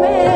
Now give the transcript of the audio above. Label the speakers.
Speaker 1: me.